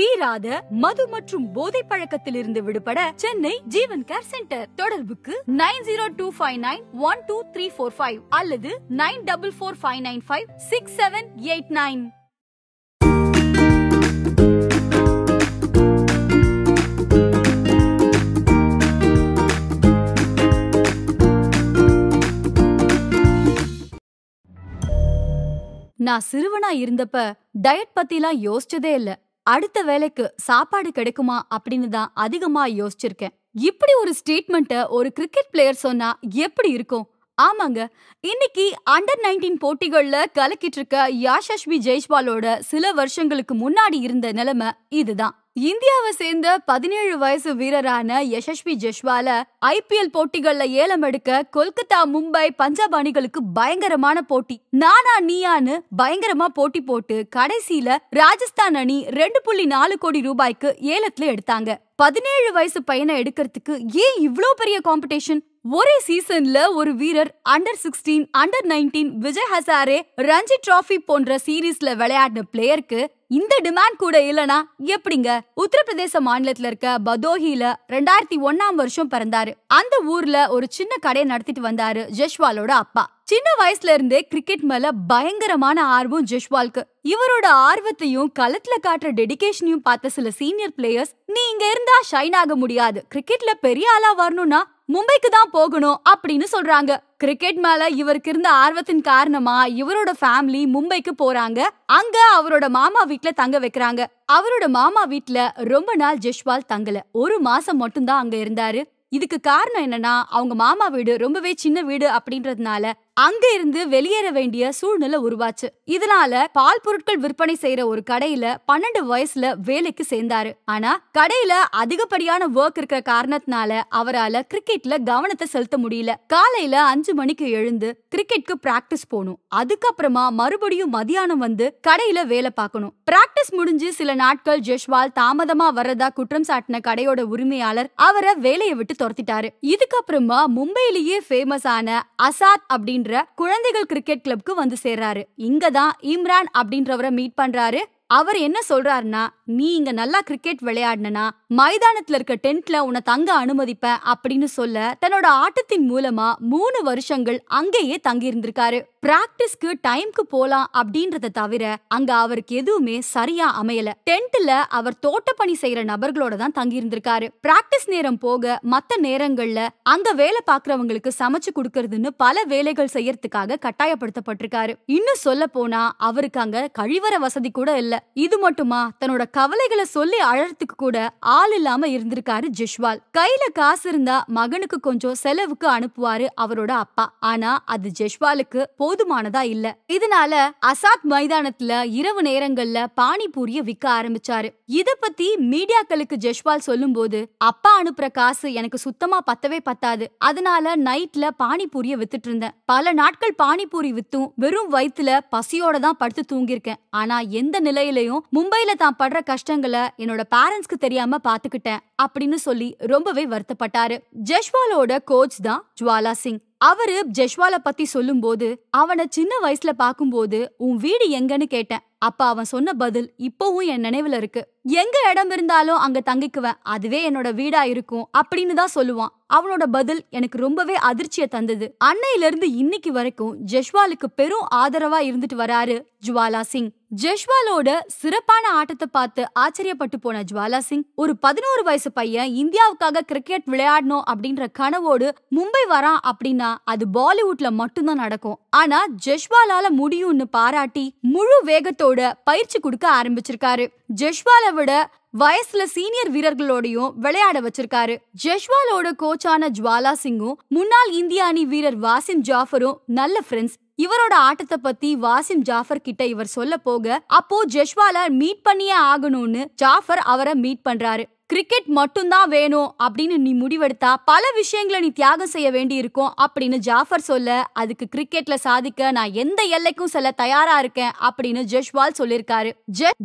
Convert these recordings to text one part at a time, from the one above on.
தீராத மது மற்றும் போதை பழக்கத்திலிருந்து விடுபட சென்னை ஜீவன் கேர் சென்டர். தொடர்புக்கு nine zero two five nine one two three four five அல்லது nine double four five nine five six seven eight nine. நான் சிறுவனா இருந்தப்ப டயட் பத்திலாம் யோசிச்சதே இல்லை. அடுத்த வேலைக்கு சாப்பாடு கிடைக்குமா அப்படின்னு தான் அதிகமா யோசிச்சிருக்கேன். இப்படி ஒரு ஸ்டேட்மெண்ட்ட ஒரு கிரிக்கெட் பிளேயர் சொன்னா எப்படி இருக்கும்? ஆமாங்க. இன்னைக்கு அண்டர் 19 போட்டிகள்ல கலக்கிட்டு இருக்க யாஷஸ்வி ஜெய்ஸ்வாலோட சில வருஷங்களுக்கு முன்னாடி இருந்த நிலைமை இதுதான். இந்தியாவை சேர்ந்த பதினேழு வயசு வீரரான யசஸ்வி ஜெய்ஸ்வால ஐபிஎல் போட்டிகள்ல ஏலம் எடுக்க கொல்கத்தா மும்பை பஞ்சாப் அணிகளுக்கு பயங்கரமான போட்டி. நானா நீயான்னு பயங்கரமா போட்டி போட்டு கடைசியில ராஜஸ்தான் அணி ரெண்டு புள்ளி நாலு கோடி ரூபாய்க்கு ஏலத்துல எடுத்தாங்க. பதினேழு வயசு பையனை எடுக்கிறதுக்கு ஏன் இவ்ளோ பெரிய காம்படிஷன் ஒரே சீசன்ல ஒரு வீரர் under sixteen under nineteen Vijay Hazare Ranji trophy போன்ற சீரீஸ்ல விளையாடின பிளேயருக்கு இந்த டிமாண்ட் கூட இல்லனா எப்படிங்க? உத்தரப்பிரதேச மாநிலத்துல இருக்க பதோஹில ரெண்டாயிரத்தி ஒன்னாம் வருஷம் பிறந்தாரு. அந்த ஊர்ல ஒரு சின்ன கடையை நடத்திட்டு வந்தாரு ஜெஷ்வாலோட அப்பா. சின்ன வயசுல இருந்தே கிரிக்கெட் மேல பயங்கரமான ஆர்வம் ஜெஷ்வால்க்கு. இவரோட ஆர்வத்தையும் களத்துல காட்டுற டெடிகேஷனையும் பார்த்த சில சீனியர் பிளேயர்ஸ் நீ இங்க இருந்தா ஷைன் ஆக முடியாது. கிரிக்கெட்ல பெரிய ஆளா வரணும்னா மும்பைக்கு தான் போகணும் அப்படின்னு சொல்றாங்க. கிரிக்கெட் மேல இவருக்கு இருந்த ஆர்வத்தின் காரணமா இவரோட ஃபேமிலி மும்பைக்கு போறாங்க. அங்க அவரோட மாமா வீட்ல தங்க வைக்கிறாங்க. அவரோட மாமா வீட்ல ரொம்ப நாள் ஜெஷ்வால் தங்கல. ஒரு மாசம் மட்டும்தான் அங்க இருந்தாரு. இதுக்கு காரணம் என்னன்னா அவங்க மாமா வீடு ரொம்பவே சின்ன வீடு அப்படின்றதுனால அங்க இருந்து வெளியேற வேண்டிய சூழ்நிலை உருவாச்சு. இதனால பால் பொருட்கள் விற்பனை செய்யற ஒரு கடையில பன்னெண்டு வயசுல வேலைக்கு சேர்ந்தாரு. ஆனா கடையில அதிகப்படியான ஒர்க் இருக்கிற காரணத்தினால அவரால கிரிக்கெட்ல கவனத்தை செலுத்த முடியல. காலையில அஞ்சு மணிக்கு எழுந்து கிரிக்கெட்க்கு பிராக்டிஸ் போகணும். அதுக்கப்புறமா மறுபடியும் மதியானம் வந்து கடையில வேலை பார்க்கணும். பிராக்டிஸ் முடிஞ்சு சில நாட்கள் ஜெஷ்வால் தாமதமா வர்றதா குற்றம் சாட்டின கடையோட உரிமையாளர் அவரை வேலையை விட்டு துரத்திட்டாரு. இதுக்கப்புறமா மும்பையிலேயே ஃபேமஸ் ஆன அசாத் அப்படின்ற குழந்தைகள் கிரிக்கெட் கிளப்க்கு வந்து சேர்றாரு. இங்க தான் இம்ரான் அப்படின்றவரை மீட் பண்றாரு. அவர் என்ன சொல்றாருன்னா நீ இங்க நல்லா கிரிக்கெட் விளையாடினா மைதானத்துல இருக்க டென்ட்ல உன்னை தங்க அனுமதிப்பேன் அப்படின்னு சொல்ல தன்னோட ஆட்டத்தின் மூலமா மூணு வருஷங்கள் அங்கேயே தங்கி இருந்திருக்காரு பிராக்டிஸ்க்கு டைம்க்கு போலாம் அப்படின்றத தவிர அங்க அவருக்கு எதுவுமே சரியா அமையல. டென்ட்ல அவர் தோட்டப்பணி செய்யற நபர்களோட தான் தங்கி இருந்திருக்காரு பிராக்டிஸ் நேரம் போக மத்த நேரங்கள்ல அங்க வேலை பாக்குறவங்களுக்கு சமைச்சு கொடுக்கறதுன்னு பல வேலைகள் செய்யறதுக்காக கட்டாயப்படுத்தப்பட்டிருக்காரு. இன்னும் சொல்ல போனா அவருக்கு அங்க கழிவற வசதி கூட இல்ல. இது மட்டுமா தன்னோட கவலைகளை சொல்லி அழறதுக்கு கூட ஆள் இல்லாம இருந்திருக்காரு ஜெஷ்வால். கையில காசு இருந்தா மகனுக்கு கொஞ்சம் செலவுக்கு அனுப்புவாரு அவரோட அப்பா. ஆனா அது ஜெஷ்வாலுக்கு போதுமானதா இல்ல. இதனால அசாத் மைதானத்துல இரவு நேரங்கள்ல பானிபூரிய விற்க ஆரம்பிச்சாரு. இத பத்தி மீடியாக்களுக்கு ஜெஷ்வால் சொல்லும் போது அப்பா அனுப்புற காசு எனக்கு சுத்தமா பத்தவே பத்தாது. அதனால நைட்ல பானிபூரிய வித்துட்டு இருந்தேன். பல நாட்கள் பானிபூரி வித்தும் வெறும் வயித்துல பசியோட தான் படுத்து தூங்கியிருக்கேன். ஆனா எந்த நிலையிலையும் மும்பைல தான் படுற கஷ்டங்களை என்னோட பேரண்ட்ஸ்க்கு தெரியாம பாத்துக்கிட்டேன் அப்படின்னு சொல்லி ரொம்பவே வருத்தப்பட்டாரு. ஜெஷ்வாலோட கோச் தான் ஜுவாலா சிங். அவரு ஜெஷ்வால பத்தி சொல்லும்போது அவனை சின்ன வயசுல பாக்கும்போது உன் வீடு எங்கன்னு கேட்டேன். அப்ப அவன் சொன்ன பதில் இப்பவும் என் நினைவுல இருக்கு. எங்க இடம் இருந்தாலும் அங்க தங்கிக்குவேன். அதுவே என்னோட வீடா இருக்கும் அப்படின்னு தான் சொல்லுவான். அவனோட பதில் எனக்கு ரொம்பவே அதிர்ச்சியை தந்தது. அன்னையில இருந்து இன்னைக்கு வரைக்கும் ஜெஷ்வாலுக்கு பெரும் ஆதரவா இருந்துட்டு வராரு ஜுவாலா சிங். ஜெஷ்வாலோட சிறப்பான ஆட்டத்தை பார்த்து ஆச்சரியப்பட்டு போன ஜுவாலா சிங் ஒரு பதினோரு வயசு பையன் இந்தியாவுக்காக கிரிக்கெட் விளையாடணும் அப்படின்ற கனவோடு மும்பை வரான் அப்படின்னா அது பாலிவுட்ல மட்டும்தான் நடக்கும். ஆனா ஜெஷ்வாலால முடியும்னு பாராட்டி முழு வேகத்தோட பயிற்சி கொடுக்க ஆரம்பிச்சிருக்காரு. ஜெஷ்வாலை விட வயசுல சீனியர் வீரர்களோடையும் விளையாட வச்சிருக்காரு. ஜெஷ்வாலோட கோச்சான ஜுவாலா சிங்கும் முன்னாள் இந்திய அணி வீரர் வாசிம் ஜாஃபரும் நல்ல ஃப்ரெண்ட்ஸ் இவரோட ஆட்டத்தை பத்தி வாசிம் ஜாஃபர் கிட்ட இவர் சொல்ல போக அப்போ ஜெஷ்வால மீட் பண்ணியே ஆகணும்னு ஜாஃபர் அவரை மீட் பண்றாரு. கிரிக்கெட் மட்டும்தான் வேணும் அப்படின்னு நீ முடிவெடுத்தா பல விஷயங்களை நீ தியாகம் செய்ய வேண்டி இருக்கும் அப்படின்னு ஜாஃபர் சொல்ல அதுக்கு கிரிக்கெட்ல சாதிக்க நான் எந்த எல்லைக்கும் செல்ல தயாரா இருக்கேன் அப்படின்னு ஜெஷ்வால் சொல்லிருக்காரு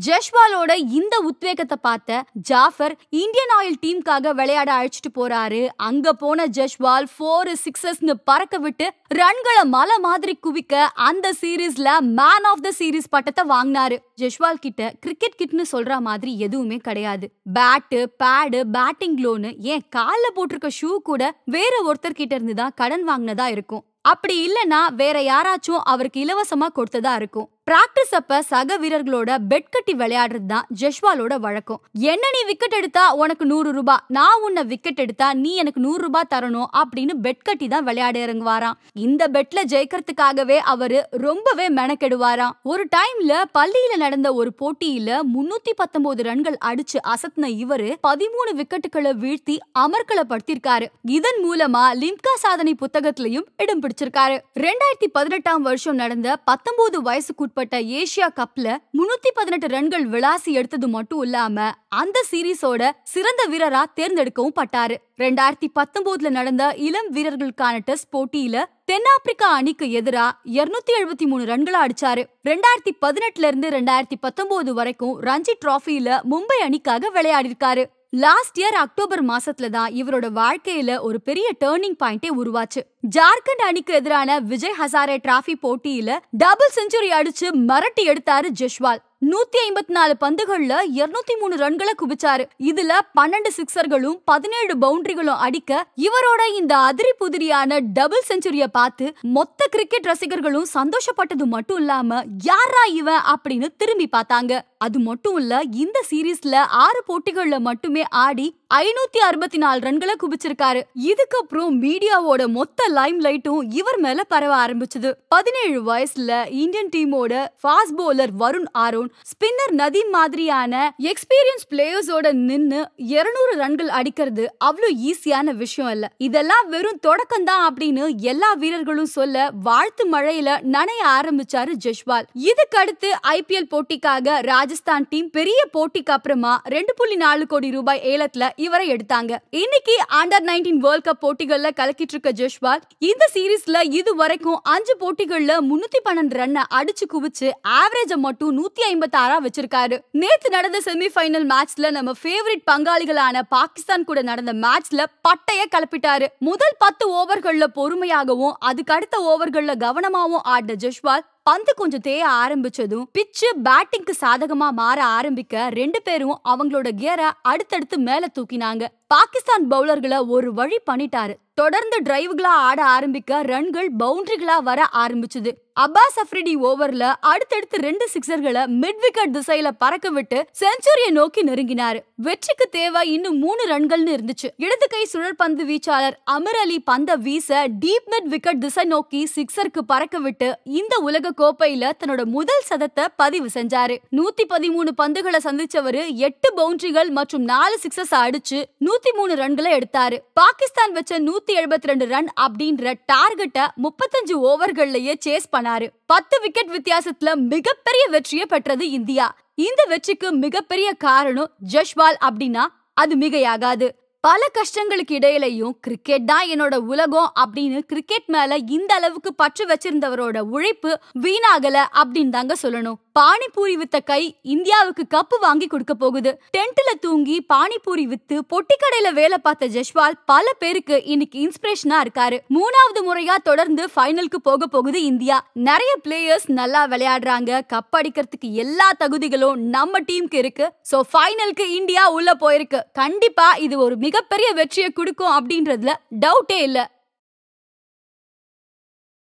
ஜெஷ்வாலோட இந்த உத்வேகத்தை பார்த்த ஜாஃபர் இந்தியன் ஆயில் டீமுக்காக விளையாட அழைச்சிட்டு போறாரு. அங்க போன ஜெஷ்வால் ஃபோர் சிக்ஸஸ்னு பறக்க விட்டு ரன்களை மலை மாதிரி குவிக்க அந்த சீரீஸ்ல மேன் ஆஃப் த சீரீஸ் பட்டத்தை வாங்கினாரு. ஜெஷ்வால் கிட்ட கிரிக்கெட் கிட்னு சொல்ற மாதிரி எதுவுமே கிடையாது. பேட்டு பேடு பேட்டிங் லோனு ஏன் கால்ல போட்டிருக்க ஷூ கூட வேற ஒருத்தர் கிட்ட இருந்து தான் கடன் வாங்கினதா இருக்கும். அப்படி இல்லனா வேற யாராச்சும் அவருக்கு இலவசமா கொடுத்ததா இருக்கும். பிராக்டிஸ் அப்ப சக வீரர்களோட பெட் கட்டி விளையாடுறது தான் ஜெஷ்வாலோட வழக்கம். என்ன நீ விக்கெட் எடுத்தா உனக்கு நூறு ரூபாய் நான் உன்னை விக்கெட் எடுத்தா நீ எனக்கு நூறு ரூபாய் தரணும் அப்படின்னு பெட் கட்டி தான் விளையாட இறங்குவாராம். இந்த பெட்ல ஜெயிக்கிறதுக்காகவே அவரு ரொம்பவே மெனக்கெடுவாராம். ஒரு டைம்ல பள்ளியில நடந்த ஒரு போட்டியில முன்னூத்தி பத்தொன்பது ரன்கள் அடிச்சு அசத்தின இவரு பதிமூணு விக்கெட்டுகளை வீழ்த்தி அமர்க்கலப்படுத்திருக்காரு இதன் மூலமா லிம்கா சாதனை புத்தகத்திலையும் இடம் பிடிச்சிருக்காரு. ரெண்டாயிரத்தி பதினெட்டாம் வருஷம் நடந்த பத்தொன்பது வயசுக்குட்பட்ட ஏசியா கப்ல முன்னூத்தி பதினெட்டு ரன்கள் விளாசி எடுத்தது மட்டும் இல்லாம அந்த சீரீஸோட சிறந்த வீரரா தேர்ந்தெடுக்கவும் பட்டாரு. ரெண்டாயிரத்தி பத்தொன்பதுல நடந்த இளம் வீரர்களுக்கான டெஸ்ட் போட்டியில தென்னாப்பிரிக்கா அணிக்கு எதிரா இருநூத்தி எழுபத்தி மூணு ரன்களை அடிச்சாரு. ரெண்டாயிரத்தி பதினெட்டுல இருந்து ரெண்டாயிரத்தி பத்தொன்பது வரைக்கும் ரஞ்சி டிராஃபில மும்பை அணிக்காக விளையாடிருக்காரு. லாஸ்ட் இயர் அக்டோபர் மாசத்துல தான் இவரோட வாழ்க்கையில ஒரு பெரிய டேர்னிங் பாயிண்டே உருவாச்சு. ஜார்க்கண்ட் அணிக்கு எதிரான விஜய் ஹசாரே டிராஃபி போட்டியில டபுள் செஞ்சுரி அடிச்சு மிரட்டி எடுத்தாரு ஜெஷ்வால். நூத்தி ஐம்பத்தி நாலு பந்துகள்ல இருநூத்தி மூணு ரன்களை குவிச்சாரு. இதுல பன்னெண்டு சிக்ஸர்களும் பதினேழு பவுண்டரிகளும் அடிக்க இவரோட இந்த அதிரி புதிரியான டபுள் செஞ்சுரிய பார்த்து மொத்த கிரிக்கெட் ரசிகர்களும் சந்தோஷப்பட்டது மட்டும் இல்லாம யாரா இவன் அப்படின்னு திரும்பி பார்த்தாங்க. அது மட்டும் இல்ல இந்த சீரீஸ்ல ஆறு போட்டிகள்ல மட்டுமே ஆடி ஐநூத்தி அறுபத்தி நாலு ரன்களை குவிச்சிருக்காரு. இதுக்கப்புறம் மீடியாவோட மொத்த லைம் லைட்டும் இவர் மேல பரவ ஆரம்பிச்சது. பதினேழு வயசுல இந்தியன் டீமோட fast bowler Varun Aaron spinner Nadeem மாதிரியான எக்ஸ்பீரியன்ஸ் பிளேயர்ஸோட நின்னு இருநூறு ரன்கள் அடிக்கிறது அவ்வளவு ஈஸியான விஷயம் இல்ல. இதெல்லாம் வெறும் தொடக்கம் தான் அப்படின்னு எல்லா வீரர்களும் சொல்ல வாழ்த்து மழையில நனைய ஆரம்பிச்சாரு ஜெஷ்வால். இதுக்கடுத்து ஐபிஎல் போட்டிக்காக ராஜஸ்தான் டீம் பெரிய போட்டிக்கு அப்புறமா ரெண்டு புள்ளி நாலு கோடி ரூபாய் ஏலத்துல இவரை எடுத்தாங்க. இன்னைக்கு அண்டர் நைன்டீன் வேர்ல்ட் கப் போட்டிகள்ல கலக்கிட்டு இருக்க ஜெஷ்வால் இந்த சீரீஸ்ல இது வரைக்கும் அஞ்சு போட்டிகள்ல முன்னூத்தி பன்னெண்டு ரன்னை அடிச்சு குவிச்சு ஆவரேஜ மட்டும் நூத்தி ஐம்பத்தி ஆறா வச்சிருக்காரு. நேத்து நடந்த செமிஃபைனல் மேட்ச்ல நம்ம ஃபேவரட் பங்காளிகளான பாகிஸ்தான் கூட நடந்த மேட்ச்ல பட்டைய கலப்பிட்டாரு. முதல் பத்து ஓவர்கள்ல பொறுமையாகவும் அதுக்கு அடுத்த ஓவர்கள்ல கவனமாவும் ஆடின ஜெஷ்வால் பந்து கொஞ்சம் தேய ஆரம்பிச்சதும் பிச்சு பேட்டிங்க்கு சாதகமா மாற ஆரம்பிக்க ரெண்டு பேரும் அவங்களோட கியரை அடுத்தடுத்து மேல தூக்கினாங்க. பாகிஸ்தான் பவுலர்களை ஒரு வழி பண்ணிட்டாரு. தொடர்ந்து டிரைவ்களா ஆட ஆரம்பிக்க ரன்கள் பவுண்டரிகளா வர ஆரம்பிச்சது. அப்பாஸ் அஃப்ரிடி ஓவர்ல அடுத்தடுத்து ரெண்டு சிக்ஸர்களை மிட் விக்கெட் திசையில பறக்க விட்டு செஞ்சுரியை நோக்கி நெருங்கினாரு. வெற்றிக்கு தேவை இன்னும் மூணு ரன்கள்னு இருந்துச்சு. இடது கை சுழற்பந்து வீச்சாளர் அமர் அலி பந்த வீச டீப் மிட் விக்கெட் திசை நோக்கி சிக்ஸருக்கு பறக்க விட்டு இந்த உலக கோப்பையில தன்னோட முதல் சதத்தை பதிவு செஞ்சாரு. நூத்தி பதிமூணு பந்துகளை சந்திச்சவரு எட்டு பவுண்டரிகள் மற்றும் நாலு சிக்ஸஸ் அடிச்சு நூத்தி மூணு ரன்களை எடுத்தாரு. பாகிஸ்தான் வச்ச நூத்தி எழுபத்தி ரெண்டு ரன் அப்படின்ற டார்கெட்டை முப்பத்தஞ்சு ஓவர்கள்லயே சேஸ் பண்ணாரு. பத்து விக்கெட் வித்தியாசத்துல மிகப்பெரிய வெற்றியை பெற்றது இந்தியா. இந்த வெற்றிக்கு மிகப்பெரிய காரணம் ஜஷ்வால் அப்படின்னா அது மிகையாகாது. பல கஷ்டங்களுக்கு இடையிலையும் கிரிக்கெட் தான் என்னோட உலகம் அப்படின்னு கிரிக்கெட் மேல இந்த அளவுக்கு பற்று வச்சிருந்தவரோட உழைப்பு வீணாகல அப்படின்னு தாங்க சொல்லணும். பானிபூரி வித்த கை இந்தியாவுக்கு கப்பு வாங்கி கொடுக்க போகுது. டென்ட்ல தூங்கி பானிபூரி வித்து பொட்டி கடையில வேலை பார்த்த ஜெஷ்வால் பல பேருக்கு இன்னைக்கு இன்ஸ்பிரேஷனா இருக்காரு. மூணாவது முறையா தொடர்ந்து ஃபைனலுக்கு போக போகுது இந்தியா. நிறைய பிளேயர்ஸ் நல்லா விளையாடுறாங்க. கப் அடிக்கிறதுக்கு எல்லா தகுதிகளும் நம்ம டீமுக்கு இருக்கு. சோ ஃபைனலுக்கு இந்தியா உள்ள போயிருக்கு. கண்டிப்பா இது ஒரு மிகப்பெரிய வெற்றியை கொடுக்கும் அப்படின்றதுல டவுட்டே இல்ல.